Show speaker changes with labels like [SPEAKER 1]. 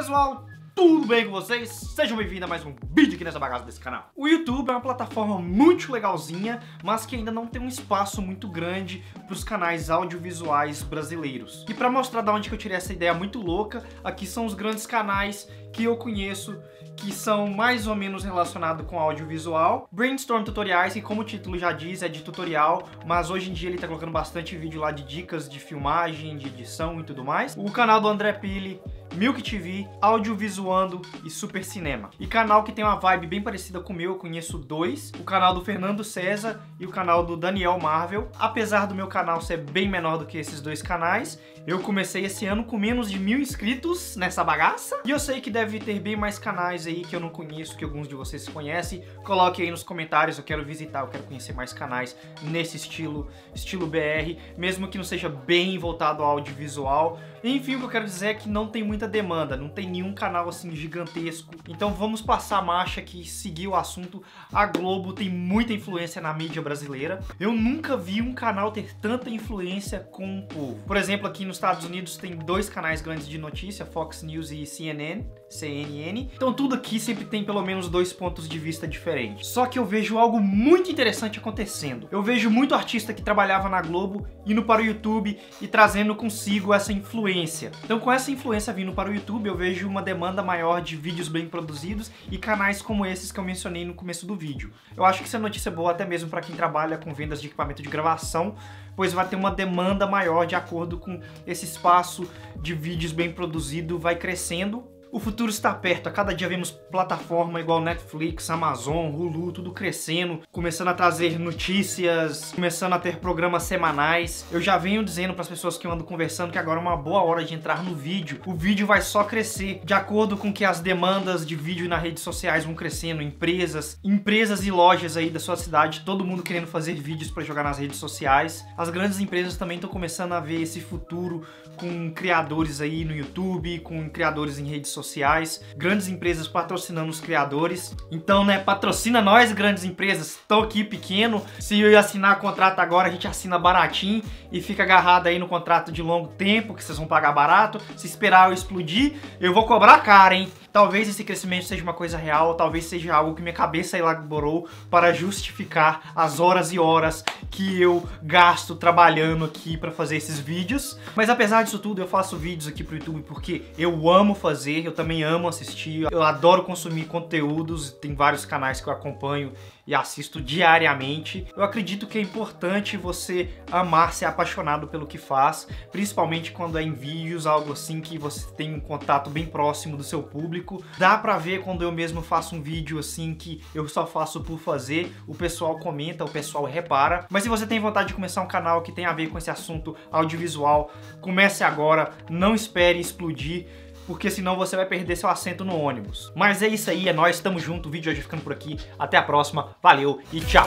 [SPEAKER 1] pessoal, tudo bem com vocês? Sejam bem-vindos a mais um vídeo aqui nessa bagaça desse canal. O YouTube é uma plataforma muito legalzinha, mas que ainda não tem um espaço muito grande para os canais audiovisuais brasileiros. E para mostrar de onde que eu tirei essa ideia muito louca, aqui são os grandes canais que eu conheço que são mais ou menos relacionados com audiovisual. Brainstorm Tutoriais, que como o título já diz, é de tutorial, mas hoje em dia ele tá colocando bastante vídeo lá de dicas de filmagem, de edição e tudo mais. O canal do André Pili, Milk TV, Audiovisuando e Super Cinema. E canal que tem uma vibe bem parecida com o meu, eu conheço dois. O canal do Fernando César e o canal do Daniel Marvel. Apesar do meu canal ser bem menor do que esses dois canais, eu comecei esse ano com menos de mil inscritos nessa bagaça. E eu sei que deve ter bem mais canais aí que eu não conheço, que alguns de vocês conhecem. Coloque aí nos comentários, eu quero visitar, eu quero conhecer mais canais nesse estilo, estilo BR, mesmo que não seja bem voltado ao audiovisual. Enfim, o que eu quero dizer é que não tem muita demanda, não tem nenhum canal assim gigantesco. Então vamos passar a marcha aqui, seguir o assunto. A Globo tem muita influência na mídia brasileira. Eu nunca vi um canal ter tanta influência com o povo. Por exemplo, aqui nos Estados Unidos tem dois canais grandes de notícia, Fox News e CNN, CNN. Então tudo aqui sempre tem pelo menos dois pontos de vista diferentes. Só que eu vejo algo muito interessante acontecendo. Eu vejo muito artista que trabalhava na Globo indo para o YouTube e trazendo consigo essa influência influência. Então, com essa influência vindo para o YouTube, eu vejo uma demanda maior de vídeos bem produzidos e canais como esses que eu mencionei no começo do vídeo. Eu acho que isso é notícia boa até mesmo para quem trabalha com vendas de equipamento de gravação, pois vai ter uma demanda maior de acordo com esse espaço de vídeos bem produzido vai crescendo o futuro está perto, a cada dia vemos plataforma igual Netflix, Amazon, Hulu, tudo crescendo, começando a trazer notícias, começando a ter programas semanais. Eu já venho dizendo para as pessoas que eu ando conversando que agora é uma boa hora de entrar no vídeo. O vídeo vai só crescer de acordo com que as demandas de vídeo nas redes sociais vão crescendo, empresas, empresas e lojas aí da sua cidade, todo mundo querendo fazer vídeos para jogar nas redes sociais. As grandes empresas também estão começando a ver esse futuro com criadores aí no YouTube, com criadores em redes sociais sociais, grandes empresas patrocinando os criadores. Então, né, patrocina nós, grandes empresas. Tô aqui pequeno. Se eu assinar contrato agora, a gente assina baratinho e fica agarrado aí no contrato de longo tempo, que vocês vão pagar barato. Se esperar eu explodir, eu vou cobrar caro, hein? Talvez esse crescimento seja uma coisa real, talvez seja algo que minha cabeça elaborou para justificar as horas e horas que eu gasto trabalhando aqui para fazer esses vídeos. Mas apesar disso tudo, eu faço vídeos aqui pro YouTube porque eu amo fazer, eu também amo assistir, eu adoro consumir conteúdos, tem vários canais que eu acompanho e assisto diariamente. Eu acredito que é importante você amar, ser apaixonado pelo que faz, principalmente quando é em vídeos, algo assim que você tem um contato bem próximo do seu público. Dá pra ver quando eu mesmo faço um vídeo assim que eu só faço por fazer, o pessoal comenta, o pessoal repara. Mas se você tem vontade de começar um canal que tem a ver com esse assunto audiovisual, comece agora, não espere explodir porque senão você vai perder seu assento no ônibus. Mas é isso aí, é nóis, tamo junto, o vídeo hoje ficando por aqui. Até a próxima, valeu e tchau!